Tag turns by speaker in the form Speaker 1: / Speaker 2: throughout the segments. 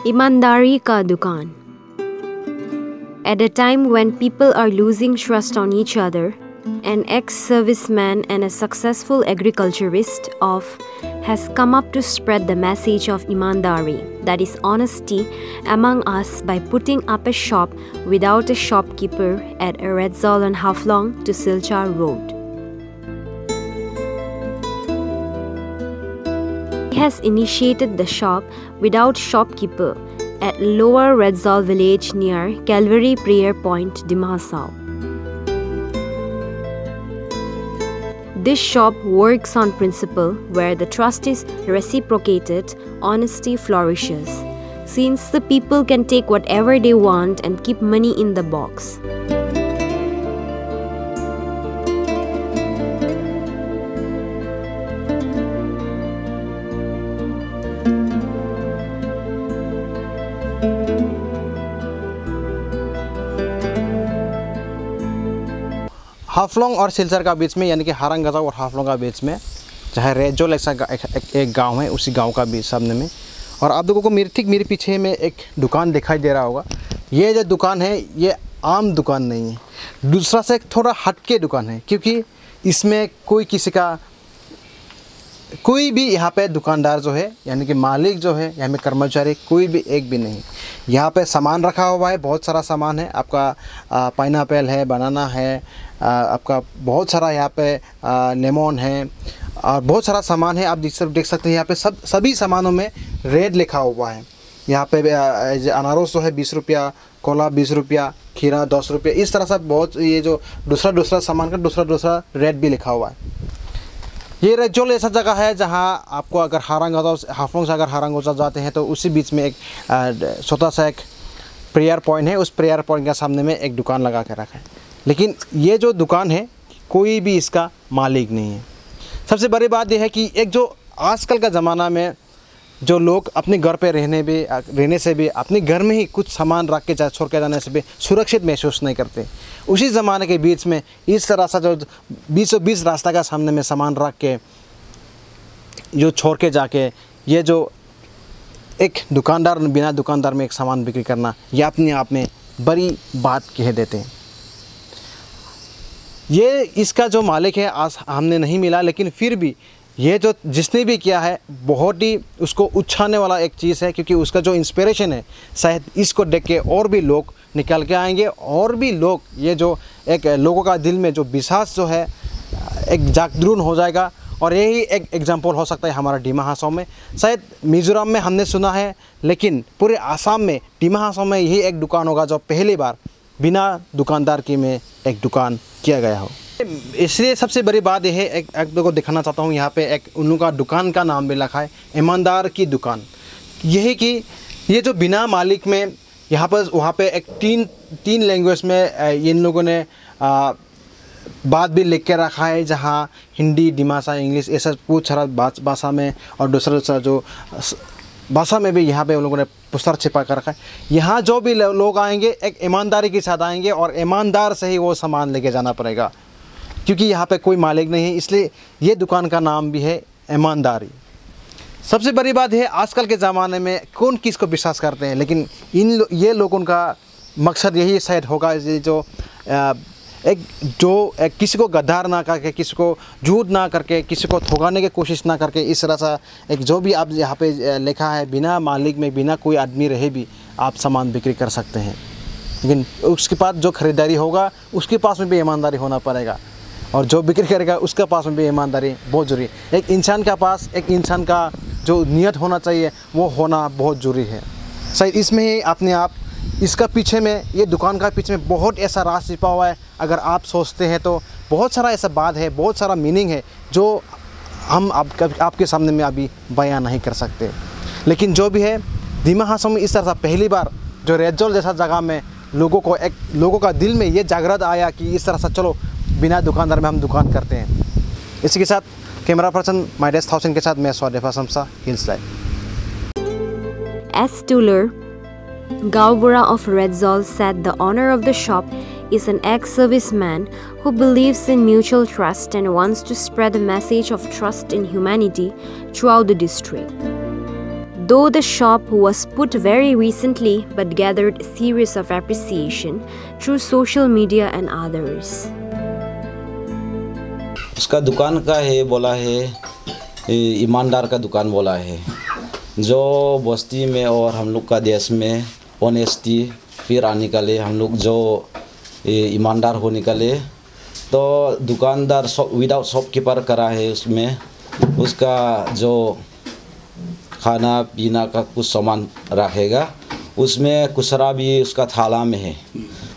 Speaker 1: Imandari ka dukan. At a time when people are losing trust on each other, an ex-serviceman and a successful agriculturist of has come up to spread the message of imandari that is honesty among us by putting up a shop without a shopkeeper at a red Redzol and Haflong to Silchar Road. Has initiated the shop without shopkeeper at Lower Redzol village near Calvary Prayer Point, Dimahasao. This shop works on principle where the trust is reciprocated, honesty flourishes. Since the people can take whatever they want and keep money in the box.
Speaker 2: Haflong और सिलसर का बीच में यानी कि हारंग गजा और हाफलोंग का बीच में चाहे रेजोल ऐसा एक, एक, एक गाँव है उसी गाँव का बीच सामने में। और आप लोगों को मेरे ठीक मेरे पीछे में एक दुकान दिखाई दे रहा होगा। ये जो दुकान है ये आम दुकान नहीं है। दूसरा से थोड़ा हटके दुकान है क्योंकि इसमें कोई किसी का कोई भी यहाँ पे दुकानदार जो है यानी कि मालिक जो है यहाँ में कर्मचारी कोई भी एक भी नहीं। यहाँ पे सामान रखा हुआ है बहुत सारा सामान है। आपका पाइन है बनाना है आ, आपका बहुत सारा यहाँ पे लेमन है और बहुत सारा सामान है। आप देख सकते हैं यहाँ पे सब सभी सामानों में रेट लिखा हुआ है। यहाँ पे अनारस जो है बीस रुपया कोला बीस रुपया खीरा दस रुपया इस तरह से बहुत ये जो दूसरा दूसरा सामान का दूसरा दूसरा रेट भी लिखा हुआ है। ये रेजोल ऐसा जगह है जहाँ आपको अगर हारंग हाफलोंग से अगर हारंग जाते हैं तो उसी बीच में एक छोटा सा एक प्रेयर पॉइंट है। उस प्रेयर पॉइंट के सामने में एक दुकान लगा के रखा है। लेकिन ये जो दुकान है, कोई भी इसका मालिक नहीं है। सबसे बड़ी बात यह है कि एक जो आजकल का ज़माना में जो लोग अपने घर पे रहने भी, रहने से भी, अपने घर में ही कुछ सामान रख के छोड़ के जाने से भी सुरक्षित महसूस नहीं करते। उसी ज़माने के बीच में इस तरह जो बीसों बीस रास्ता का सामने में सामान रख के, जो छोड़ के जाके, ये जो एक दुकानदार, बिना दुकानदार में एक सामान बिक्री करना यह अपने आप में बड़ी बात कह देते हैं। ये इसका जो मालिक है, आज हमने नहीं मिला, लेकिन फिर भी ये जो जिसने भी किया है, बहुत ही उसको उछाने वाला एक चीज़ है, क्योंकि उसका जो इंस्पिरेशन है, शायद इसको देख के और भी लोग निकल के आएँगे, और भी लोग ये जो एक लोगों का दिल में जो विश्वास जो है, एक जागरून हो जाएगा। और यही एक एग्ज़ाम्पल हो सकता है हमारा डीमा हासों में। शायद मिज़ोरम में हमने सुना है, लेकिन पूरे आसाम में डीमा हासों में यही एक दुकान होगा जो पहली बार बिना दुकानदार की में एक दुकान किया गया हो। इसलिए सबसे बड़ी बात यह है एक एक को दिखाना चाहता हूँ यहाँ पे एक उन का दुकान का नाम भी लिखा है ईमानदार की दुकान। यही कि ये जो बिना मालिक में यहाँ पर वहाँ पे एक तीन तीन लैंग्वेज में इन लोगों ने आ, बात भी लिख के रखा है जहाँ हिंदी डिमासा इंग्लिश ऐसा कुछ सारा भाषा में और दूसरा दूसरा जो भाषा में भी यहाँ पे उन लोगों ने पुस्तर छिपा कर रखा है। यहाँ जो भी लोग आएँगे एक ईमानदारी के साथ आएँगे और ईमानदार से ही वो सामान लेके जाना पड़ेगा। क्योंकि यहाँ पे कोई मालिक नहीं है इसलिए ये दुकान का नाम भी है ईमानदारी। सबसे बड़ी बात है आजकल के ज़माने में कौन किस को विश्वास करते हैं? लेकिन इन लो, ये लोगों का मकसद यही शायद होगा जो आ, एक जो एक किसी को गद्दार ना करके किसी को झूठ ना करके किसी को थोगाने की कोशिश ना करके इस तरह सा एक जो भी आप यहाँ पे लिखा है बिना मालिक में बिना कोई आदमी रहे भी आप सामान बिक्री कर सकते हैं। लेकिन उसके पास जो ख़रीदारी होगा उसके पास में भी ईमानदारी होना पड़ेगा। और जो बिक्री करेगा उसके पास में भी ईमानदारी बहुत ज़रूरी है। एक इंसान के पास एक इंसान का जो नियत होना चाहिए वो होना बहुत ज़रूरी है। शायद इसमें ही अपने आप इसका पीछे में ये दुकान का पीछे में बहुत ऐसा रास छिपा हुआ है। अगर आप सोचते हैं तो बहुत सारा ऐसा बात है बहुत सारा मीनिंग है जो हम आप, आपके सामने में अभी बयां नहीं कर सकते। लेकिन जो भी है धीमा हासों में इस तरह पहली बार जो रेजोल जैसा जगह में लोगों को एक लोगों का दिल में ये जागृत आया कि इस तरह से चलो बिना दुकानदार में हम दुकान करते हैं इसी के साथ कैमरा पर्सन माइडेस थाउज़ेंड के साथ मैं Shamsa hills life
Speaker 1: As Tuller, Gaubura of Redzol said the owner of the shop is an ex-serviceman who believes in mutual trust and wants to spread the message of trust in humanity throughout the district. though the shop was put very recently but gathered a series of appreciation through social media and others.
Speaker 3: उसका दुकान का है, बोला है ईमानदार का दुकान बोला है। जो बस्ती में और हम लोग का देश में ऑनेस्टी फिर आने का लिए हम लोग जो ईमानदार हो निकले तो दुकानदार शॉप विदाउट शॉपकीपर करा है उसमें। उसका जो खाना पीना का कुछ सामान रखेगा, उसमें कुसरा भी उसका थाला में है।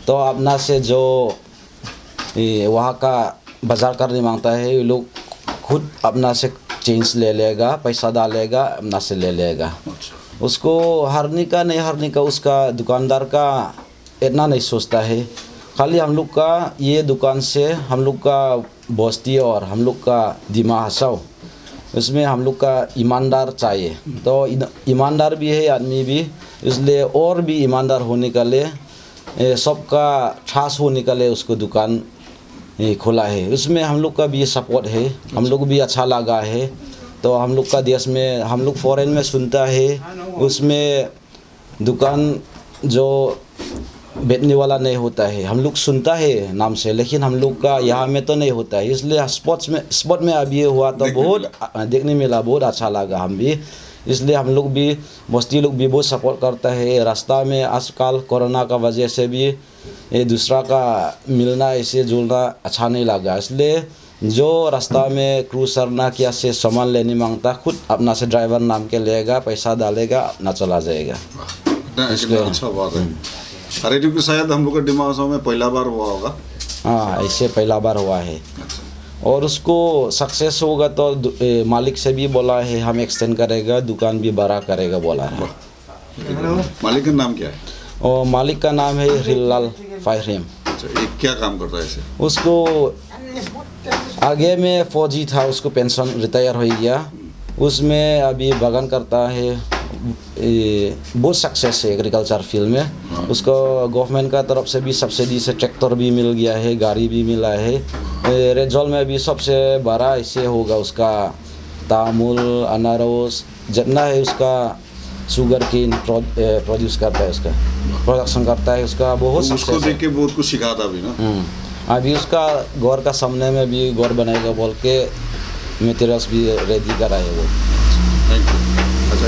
Speaker 3: तो अपना से जो वहाँ का बाज़ार करने माँगता है ये लोग खुद अपना से चेंज ले लेगा पैसा डालेगा अपना से ले लेगा। उसको हारने का नहीं हारने का उसका दुकानदार का इतना नहीं सोचता है। खाली हम लोग का ये दुकान से हम लोग का बस्ती और हम लोग का दिमाग हसाओ उसमें हम लोग का ईमानदार चाहिए। तो ईमानदार भी है आदमी भी। इसलिए और भी ईमानदार होने का लिए सबका ठास होने का लिए उसको दुकान ए, खोला है। उसमें हम लोग का भी सपोर्ट है। हम लोग भी अच्छा लगा है। तो हम लोग का देश में हम लोग फॉरेन में सुनता है। उसमें दुकान जो बेचने वाला नहीं होता है। हम लोग सुनता है नाम से लेकिन हम लोग का यहाँ में तो नहीं होता है। इसलिए स्पोर्ट्स में स्पोर्ट में अभी ये हुआ तो बहुत देखने मिला बहुत अच्छा लगा हम भी। इसलिए हम लोग भी बस्ती लोग भी बहुत सपोर्ट करता है। रास्ता में आजकल कोरोना का वजह से भी ये दूसरा का मिलना ऐसे जुलना अच्छा नहीं लगा। इसलिए जो रास्ता में क्रूसर ना किया से सामान लेने माँगता खुद अपना से ड्राइवर नाम के लेगा पैसा डालेगा अपना चला जाएगा।
Speaker 4: अच्छा बात है। अरे क्योंकि शायद हम लोग के दिमाग में पहला बार हुआ होगा।
Speaker 3: हाँ ऐसे पहला बार हुआ है। और उसको सक्सेस होगा तो ए, मालिक से भी बोला है हम एक्सटेंड करेगा दुकान भी बड़ा करेगा बोला है।
Speaker 4: मालिक का नाम क्या है?
Speaker 3: और मालिक का नाम है हिलाल फाहरीम
Speaker 4: अच्छा ये क्या काम करता है ऐसे
Speaker 3: उसको आगे में फौजी था उसको पेंशन रिटायर हो गया। उसमें अभी बागान करता है बहुत सक्सेस है एग्रीकल्चर फ़ील्ड में। उसको गवर्नमेंट का तरफ़ से भी सब्सिडी से ट्रैक्टर भी मिल गया है गाड़ी भी मिला है। रेड में भी सबसे बड़ा ऐसे होगा उसका तामुल अनारस जितना है उसका शुगर केन प्रोड्यूस करता है उसका प्रोडक्शन करता है उसका बहुत
Speaker 4: तो उसको देख के बहुत कुछ सिखाता भी अभी ना।
Speaker 3: हम्म। अभी उसका गौर का सामने में भी गौर बनाएगा बोल के मटेरियल्स भी रेडी कराए वो।
Speaker 4: थैंक यू अच्छा